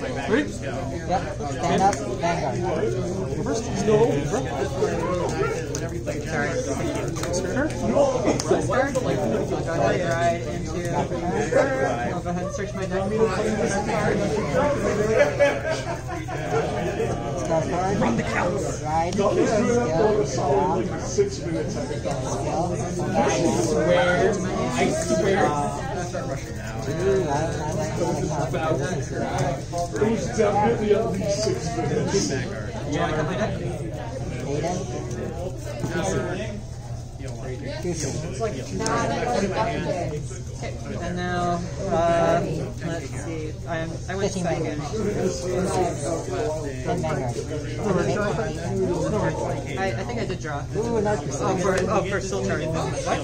Ready? Yep. Stand up. Vanguard. First. Sorry. Sure. I'll go ahead and ride into. I'll go ahead and search my deck. Run the counts. Ride. Six minutes. I. Where? I swear. It was definitely at. And now, uh, I went 15 second. Then I, I think I did draw. Ooh. Oh, for, oh, for. What?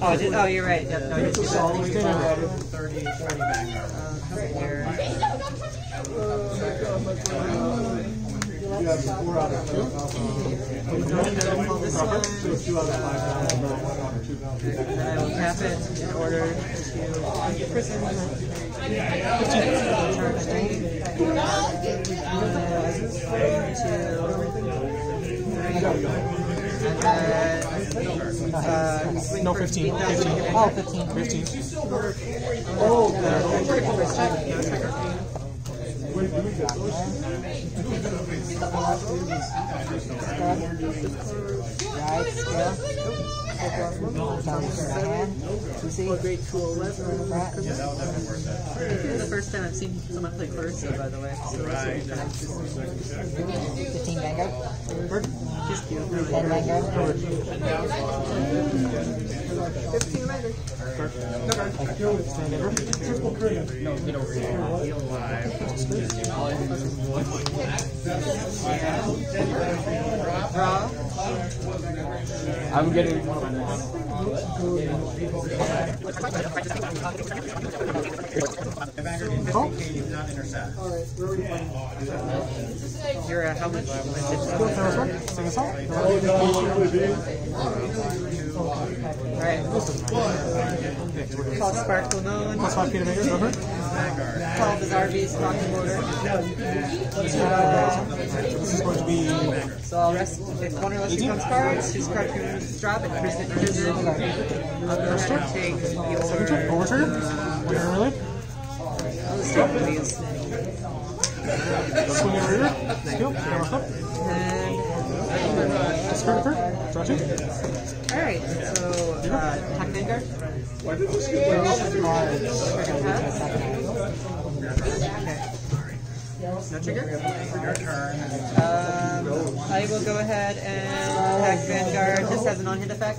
Oh, did, oh, you're right. Yep, no, I did do that. Uh, here. Yeah, it's four out of two. Pull this one. Two out of five. Two out of And I will tap it in order to prison. Charge state. And then, uh, No, 15. 15,000. 15. Oh, 15. 15. Oh, check, no. This is the first time I've seen someone play Clarissa, by the way. So of 15 Vanguard. She's cute. 10 Vanguard. 15 Vanguard. Draw. I'm getting one of my next. You're uh, how much? Go for this one. Sing a song. Oh, no, it would be. Alright. Call Sparkle Moon. Plus five feet of fingers. Go for it. Call Bizarre Beast, Knocking Motor. This is going to be So I'll rest. If one or less becomes cards, choose card can drop it, prison, prison. I'll go ahead and take your. Over really? I'll just take these. Swing it rear. Skill. Camera flip. And. Skirt third. Alright, so. Uh, attack Vanguard. Second. Okay. No trigger? Um, I will go ahead and attack Vanguard. This has a non-hit effect.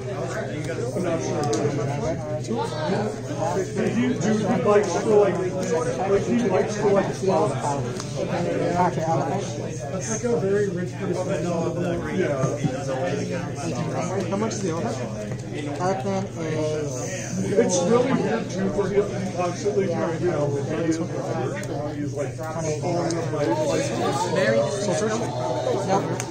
He, he likes to like, like he likes to like flop. Rocket Elephant. That's like a very rich person. Yeah. 18 Vanguard. How much is the elephant? Elephant is It's really weird too for him constantly trying to, you know, he is he's like pulling the Place. Card. Not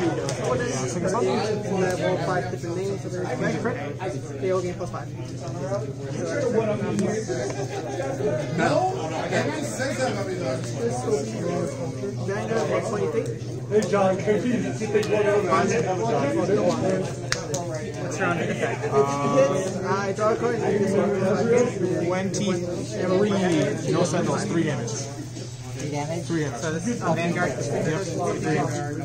Yeah, sing a song. level 5 different names for their They all gain plus 5. Vanguard, 120 feet. hey John, can you take one of those? What's with the effect? I and. Twenty-three. No sentinels. Three damage. Three damage. Three damage. So this is Vanguard. Yep. Three damage.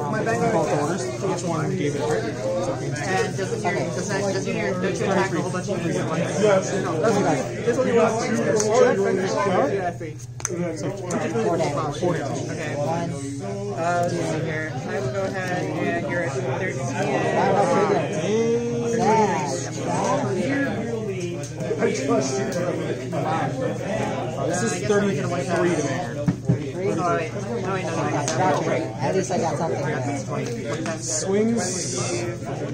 My Vanguard Both orders. Each one gave it a crit. So And doesn't your does that doesn't your don't you attack a whole bunch of units at once? This only was two. Yeah, three. four damage. Four damage. Okay. One. Uh, let's see here. I will go ahead and you're at 13. I trust you. Oh, this is thirty-three to Vanguard. Oh, wait. No, wait, no, no, wait. Gotcha. At least I got something. there. Swings.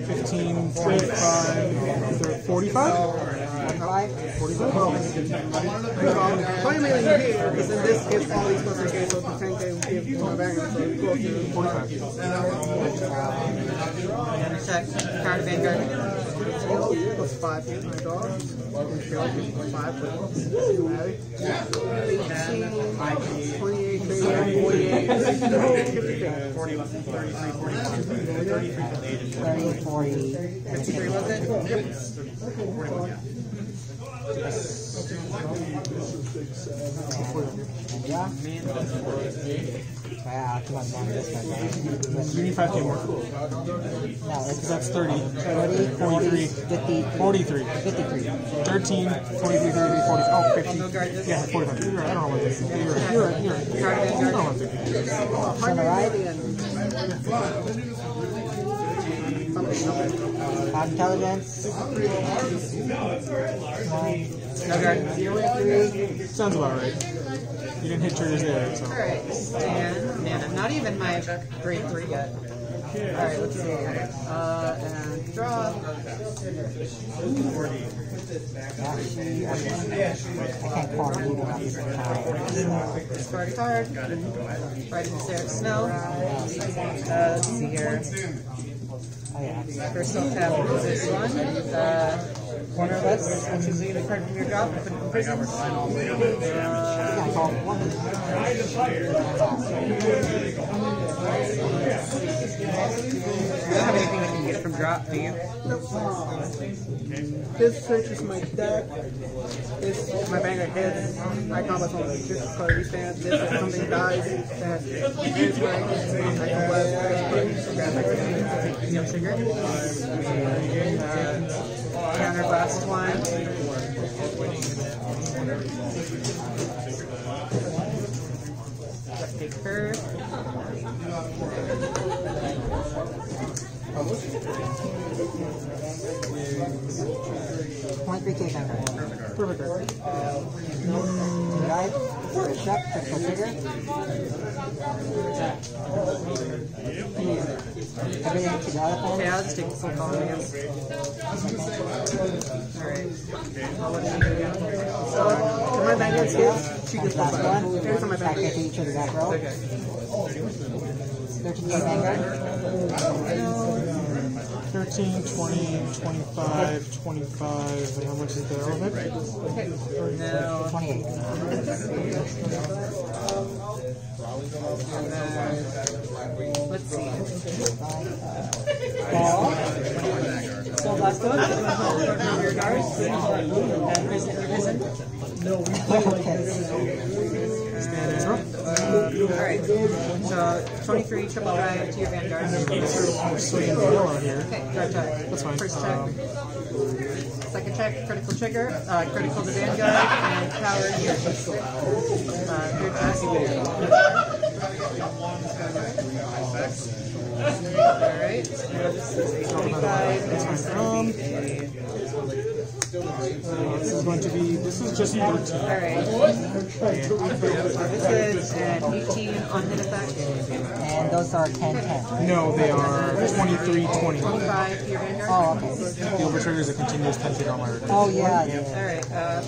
15, 25, 45. Five. Funny mainly here, because then this gives all these plus games, so the 10 game give my Vanguard, so it goes to And check. Card Vanguard. Plus 5 to my draw. And gives plus 5 to 18, 28, 38, 48, 30, 40. 53 was it? Yeah. Wow, come on, man, this one. You need 5k more. No, That's 30. 30, 40, 50, 43. 53. 13, 43, 33, 40. Oh, 50. Yeah, 45. You're right. I don't know what this is. You're right. You're right. You're right. Card I don't know what this right, intelligence. No three. Sounds about right. You didn't hit triggers there, so. Alright, and man, I'm not even my grade 3 yet. Alright, let's see. Uh, and draw. I can't, call. Discard a card. Right into Sarah Snow. Uh, let's see here. First off, have this one. Uh, one or less, which is a card from your drop, put it in prison. Yeah, I called one. You don't have anything that can get from drop, do you? This searches my deck. This my banger hits. I combo something. This card restand. This if something dies. That has this right. I can web. No trigger. Uh, counter blast one. Take her. Twenty-three K Vanguard. Perfect. Mm, right. First check, critical trigger. Everything to the other phone. Okay, I'll just take the full column again. Alright. I'll let you do again. So if my Vanguard hits, she gets Last one. Time my Back to each of the back row. Okay. Thirteen K Vanguard. 13, 20, 25, 25. And how much is the element? Twenty-eight. and let's see. Ball. So last one, and prison. Okay. Stand Ezra. Alright, so 23 triple drive to your vanguard. Swinging here. Okay, drive check. That's fine. First Um, check. Second check, critical trigger, uh, critical to vanguard, and power here. Uh, third check. Alright, so this is a 25, this is Um, 30. this is going to be, this is just 13. Alright, this is an 18 on hit effect, And those are 10 10. No, they are 23, 20. 25 your vanguard. Oh, okay. The overtrigger is a continuous 10 feet on my record. Oh, yeah, yeah. Alright, uh,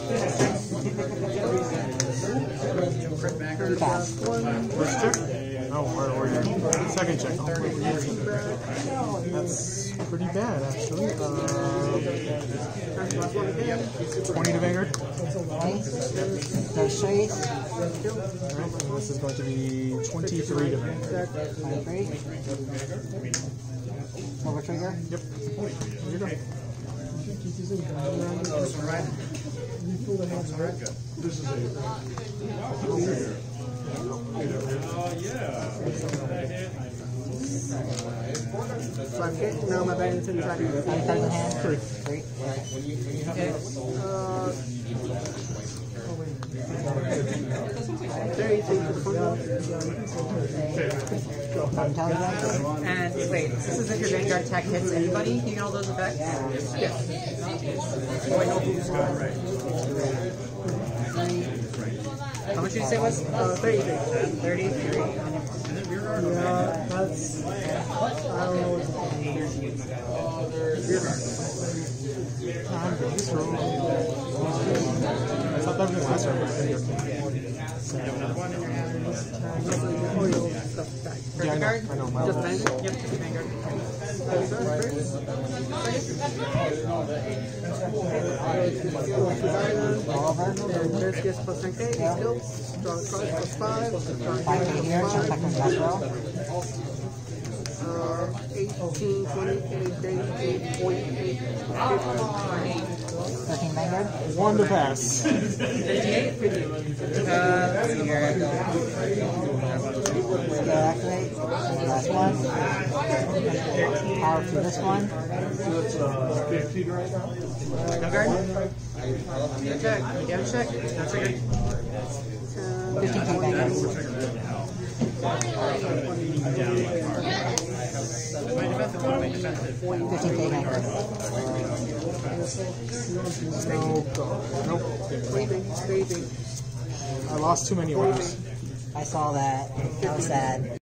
Pretty fast. First check? Oh, where were you? Second check. That's pretty bad, actually. Uh, 20 to Vanguard. 20. There's trees. Alright, and this is going to be 23 to Vanguard. 23. Over trigger. Yep. There you go. This is a. So I'm getting now my bag into the side. How many cards in hand? Three. Three. Okay. Uh, the front I'm telling you that. And wait, this is if your Vanguard tech hits anybody, you get all those effects? How much did you say it was? Uh, thirty-three. 33. Yeah, that's. I don't know what's I'm good. This room. I thought that was the last room. Yeah, stuff back. Yeah, I know. Vanguard? I know. My Just Vanguard? Yep, just Vanguard. Oliver. And this gets plus 10k, draw a card plus 5, Five card feet here. plus Jump 5, back on the last row. uh, 18, 20, 28, 48, 13 Vanguard. One to pass. 58? Uh, let's see here. The last one. Power through this one. So it's uh, 15 right now. Vanguard? Check. Yeah, check. That's okay. 15k Vanguard. Fifteen K Vanguard. Nope. I lost too many orders. I saw that. That was sad.